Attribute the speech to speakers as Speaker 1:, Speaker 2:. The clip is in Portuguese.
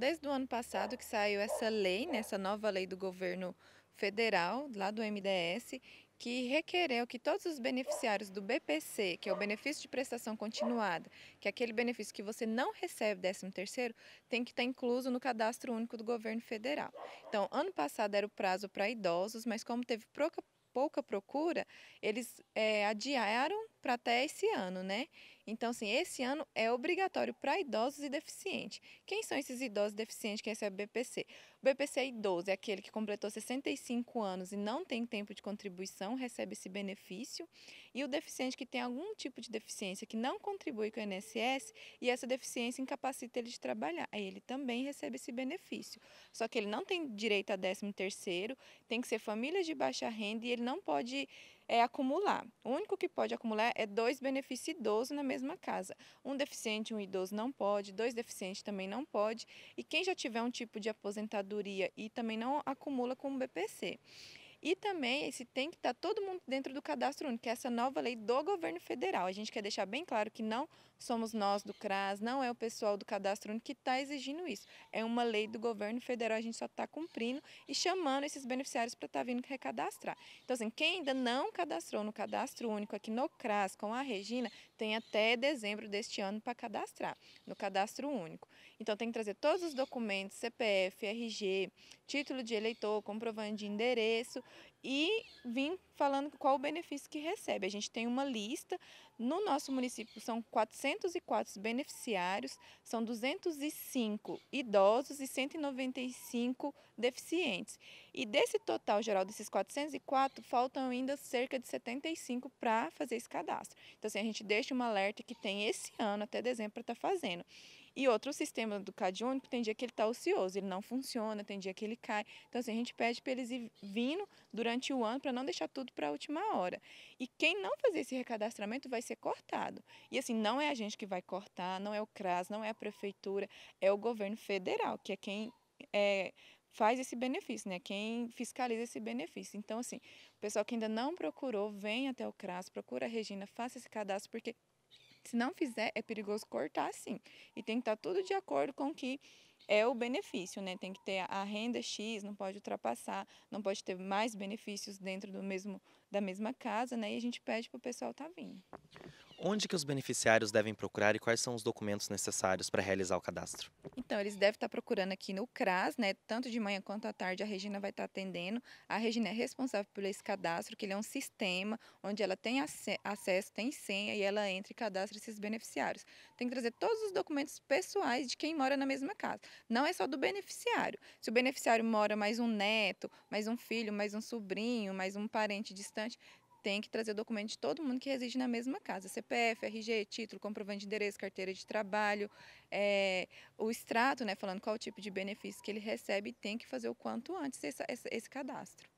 Speaker 1: desde o ano passado que saiu essa lei, né, essa nova lei do governo federal, lá do MDS, que requereu que todos os beneficiários do BPC, que é o benefício de prestação continuada, que é aquele benefício que você não recebe 13 terceiro, tem que estar incluso no cadastro único do governo federal. Então, ano passado era o prazo para idosos, mas como teve pouca, pouca procura, eles é, adiaram para até esse ano, né? Então, assim, esse ano é obrigatório para idosos e deficientes. Quem são esses idosos deficientes que recebem BPC? O BPC idoso é aquele que completou 65 anos e não tem tempo de contribuição, recebe esse benefício. E o deficiente que tem algum tipo de deficiência que não contribui com o INSS e essa deficiência incapacita ele de trabalhar. Ele também recebe esse benefício. Só que ele não tem direito a 13 terceiro, tem que ser família de baixa renda e ele não pode é acumular. O único que pode acumular é dois benefícios idosos na mesma casa. Um deficiente um idoso não pode, dois deficientes também não pode. E quem já tiver um tipo de aposentadoria e também não acumula com o BPC. E também esse tem que estar tá todo mundo dentro do cadastro único, que é essa nova lei do governo federal. A gente quer deixar bem claro que não somos nós do CRAS, não é o pessoal do cadastro único que está exigindo isso. É uma lei do governo federal, a gente só está cumprindo e chamando esses beneficiários para estar tá vindo recadastrar. Então, assim, quem ainda não cadastrou no cadastro único aqui no CRAS com a Regina, tem até dezembro deste ano para cadastrar no cadastro único. Então, tem que trazer todos os documentos, CPF, RG, título de eleitor, comprovante de endereço e vim falando qual o benefício que recebe. A gente tem uma lista, no nosso município são 404 beneficiários, são 205 idosos e 195 deficientes. E desse total geral desses 404, faltam ainda cerca de 75 para fazer esse cadastro. Então, assim, a gente deixa um alerta que tem esse ano, até dezembro, para estar tá fazendo. E outro sistema do único, tem dia que ele está ocioso, ele não funciona, tem dia que ele cai. Então, assim, a gente pede para eles ir vindo durante o ano para não deixar tudo para a última hora. E quem não fazer esse recadastramento vai ser cortado. E assim, não é a gente que vai cortar, não é o CRAS, não é a prefeitura, é o governo federal, que é quem é, faz esse benefício, né? Quem fiscaliza esse benefício. Então, assim, o pessoal que ainda não procurou, vem até o CRAS, procura a Regina, faça esse cadastro, porque se não fizer, é perigoso cortar sim. E tem que estar tudo de acordo com que é o benefício, né? Tem que ter a renda X, não pode ultrapassar, não pode ter mais benefícios dentro do mesmo, da mesma casa, né? E a gente pede para o pessoal estar tá vindo.
Speaker 2: Onde que os beneficiários devem procurar e quais são os documentos necessários para realizar o cadastro?
Speaker 1: Então, eles devem estar procurando aqui no CRAS, né? Tanto de manhã quanto à tarde, a Regina vai estar atendendo. A Regina é responsável por esse cadastro, que ele é um sistema onde ela tem acesso, tem senha e ela entra e cadastra esses beneficiários. Tem que trazer todos os documentos pessoais de quem mora na mesma casa. Não é só do beneficiário. Se o beneficiário mora mais um neto, mais um filho, mais um sobrinho, mais um parente distante, tem que trazer o documento de todo mundo que reside na mesma casa. CPF, RG, título, comprovante de endereço, carteira de trabalho, é, o extrato, né, falando qual o tipo de benefício que ele recebe, tem que fazer o quanto antes esse, esse, esse cadastro.